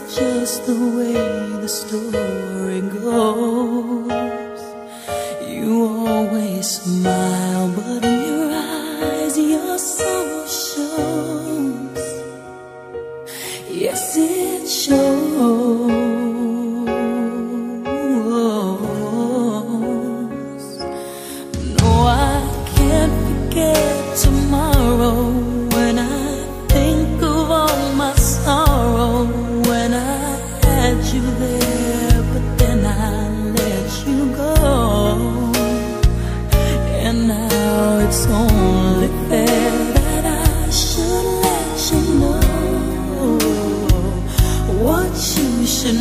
just the way the story goes.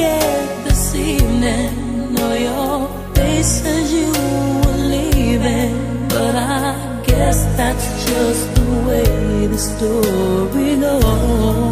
forget this evening. Or your face as you were leaving. But I guess that's just the way the story goes.